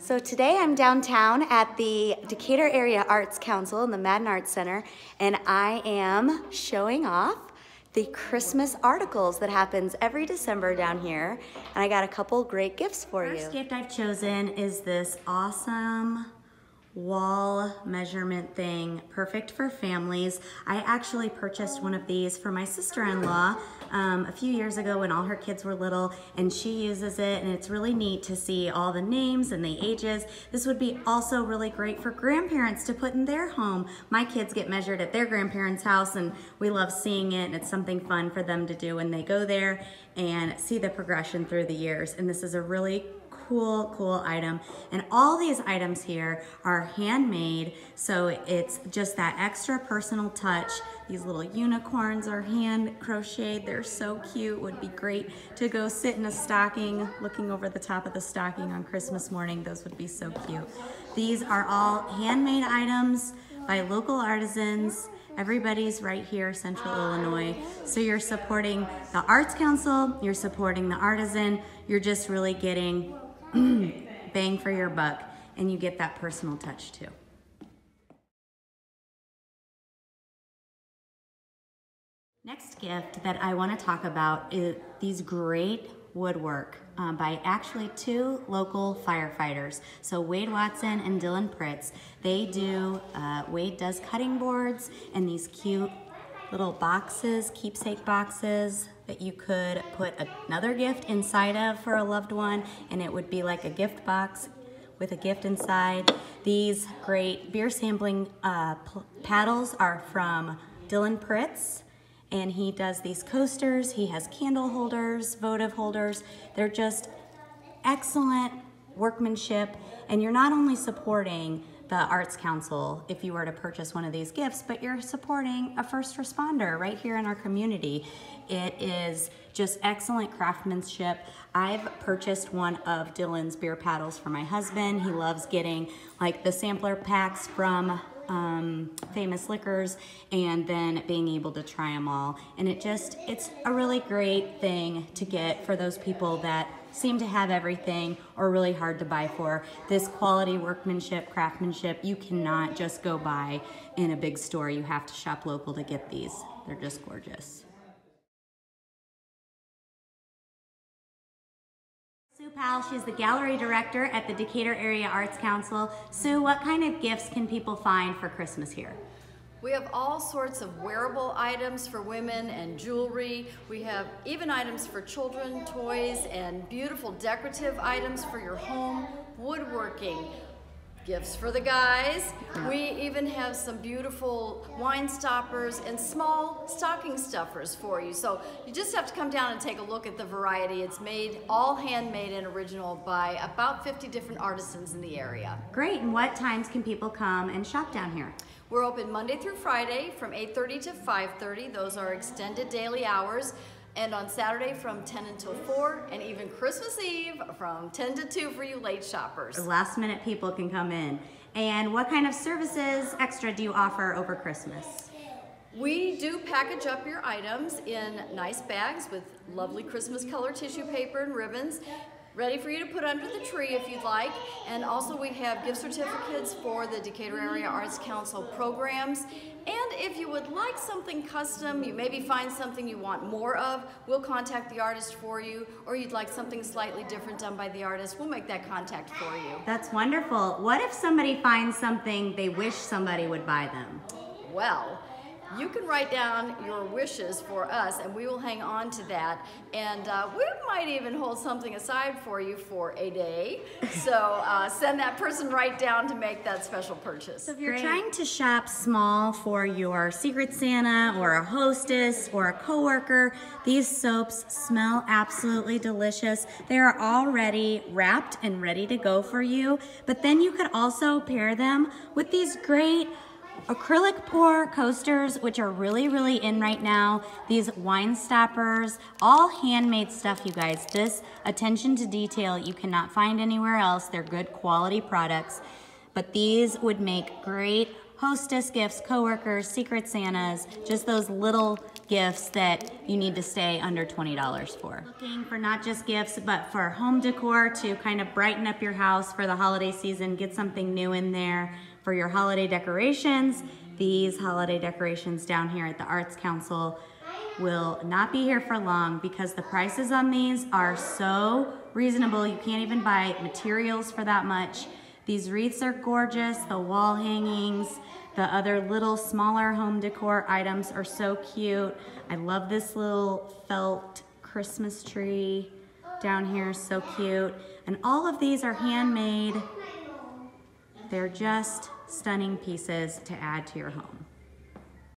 So today I'm downtown at the Decatur Area Arts Council in the Madden Arts Center, and I am showing off the Christmas articles that happens every December down here. And I got a couple great gifts for First you. gift I've chosen is this awesome wall measurement thing, perfect for families. I actually purchased one of these for my sister-in-law um, a few years ago when all her kids were little and she uses it and it's really neat to see all the names and the ages. This would be also really great for grandparents to put in their home. My kids get measured at their grandparents' house and we love seeing it and it's something fun for them to do when they go there and see the progression through the years. And this is a really cool, cool item. And all these items here are handmade, so it's just that extra personal touch. These little unicorns are hand crocheted. They're so cute. Would be great to go sit in a stocking, looking over the top of the stocking on Christmas morning. Those would be so cute. These are all handmade items by local artisans. Everybody's right here, Central Illinois. So you're supporting the Arts Council, you're supporting the artisan, you're just really getting bang for your buck, and you get that personal touch too. Next gift that I want to talk about is these great woodwork um, by actually two local firefighters. So Wade Watson and Dylan Pritz. They do, uh, Wade does cutting boards and these cute little boxes, keepsake boxes that you could put another gift inside of for a loved one and it would be like a gift box with a gift inside. These great beer sampling uh, paddles are from Dylan Pritz and he does these coasters. He has candle holders, votive holders. They're just excellent workmanship and you're not only supporting the Arts Council if you were to purchase one of these gifts, but you're supporting a first responder right here in our community. It is just excellent craftsmanship. I've purchased one of Dylan's beer paddles for my husband. He loves getting like the sampler packs from um, famous liquors and then being able to try them all. And it just, it's a really great thing to get for those people that seem to have everything or really hard to buy for. This quality workmanship, craftsmanship, you cannot just go buy in a big store. You have to shop local to get these. They're just gorgeous. Sue Powell, she's the gallery director at the Decatur Area Arts Council. Sue, what kind of gifts can people find for Christmas here? We have all sorts of wearable items for women and jewelry. We have even items for children, toys, and beautiful decorative items for your home, woodworking, gifts for the guys. We even have some beautiful wine stoppers and small stocking stuffers for you. So you just have to come down and take a look at the variety. It's made all handmade and original by about 50 different artisans in the area. Great, and what times can people come and shop down here? We're open Monday through Friday from 8.30 to 5.30. Those are extended daily hours. And on Saturday from 10 until 4, and even Christmas Eve from 10 to 2 for you late shoppers. Last minute people can come in. And what kind of services extra do you offer over Christmas? We do package up your items in nice bags with lovely Christmas color tissue paper and ribbons ready for you to put under the tree if you'd like. And also we have gift certificates for the Decatur Area Arts Council programs. And if you would like something custom, you maybe find something you want more of, we'll contact the artist for you, or you'd like something slightly different done by the artist, we'll make that contact for you. That's wonderful. What if somebody finds something they wish somebody would buy them? Well, you can write down your wishes for us and we will hang on to that. And uh, we might even hold something aside for you for a day. So uh, send that person right down to make that special purchase. So if you're Great. trying to shop small for your Secret Santa or a hostess or a coworker, these soaps smell absolutely delicious. They are already wrapped and ready to go for you. But then you could also pair them with these great acrylic pour coasters, which are really, really in right now. These wine stoppers, all handmade stuff, you guys. This attention to detail you cannot find anywhere else. They're good quality products, but these would make great hostess gifts, coworkers, secret Santas, just those little gifts that you need to stay under $20 for. Looking for not just gifts, but for home decor to kind of brighten up your house for the holiday season, get something new in there for your holiday decorations. These holiday decorations down here at the Arts Council will not be here for long because the prices on these are so reasonable. You can't even buy materials for that much. These wreaths are gorgeous, the wall hangings, the other little smaller home decor items are so cute. I love this little felt Christmas tree down here, so cute. And all of these are handmade. They're just stunning pieces to add to your home.